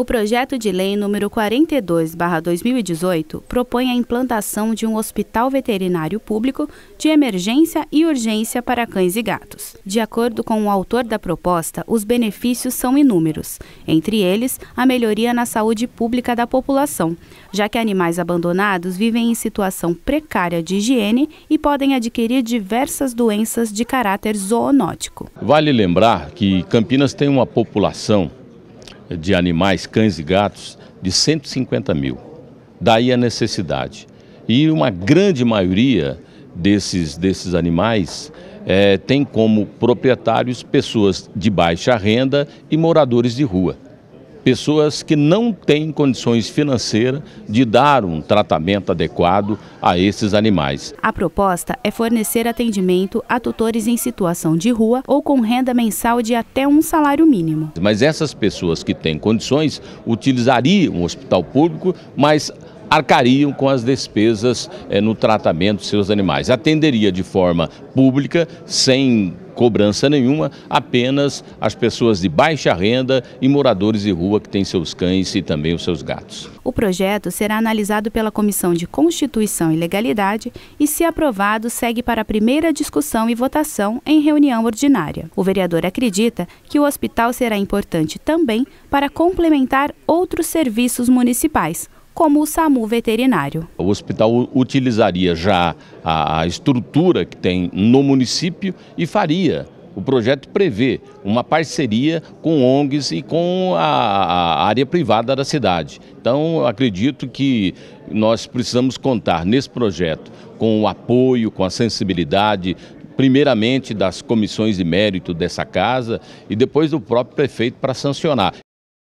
O projeto de lei número 42/2018 propõe a implantação de um hospital veterinário público de emergência e urgência para cães e gatos. De acordo com o autor da proposta, os benefícios são inúmeros, entre eles a melhoria na saúde pública da população, já que animais abandonados vivem em situação precária de higiene e podem adquirir diversas doenças de caráter zoonótico. Vale lembrar que Campinas tem uma população de animais, cães e gatos, de 150 mil. Daí a necessidade. E uma grande maioria desses, desses animais é, tem como proprietários pessoas de baixa renda e moradores de rua pessoas que não têm condições financeiras de dar um tratamento adequado a esses animais. A proposta é fornecer atendimento a tutores em situação de rua ou com renda mensal de até um salário mínimo. Mas essas pessoas que têm condições utilizariam o hospital público, mas arcariam com as despesas é, no tratamento de seus animais. Atenderia de forma pública, sem cobrança nenhuma, apenas as pessoas de baixa renda e moradores de rua que têm seus cães e também os seus gatos. O projeto será analisado pela Comissão de Constituição e Legalidade e, se aprovado, segue para a primeira discussão e votação em reunião ordinária. O vereador acredita que o hospital será importante também para complementar outros serviços municipais como o SAMU veterinário. O hospital utilizaria já a, estrutura que tem no município e faria o projeto prevê uma parceria com ONGs e com a, área privada da cidade. Então, acredito que nós precisamos contar nesse projeto com o apoio, com a sensibilidade, primeiramente das comissões de mérito dessa casa e depois do próprio prefeito para sancionar.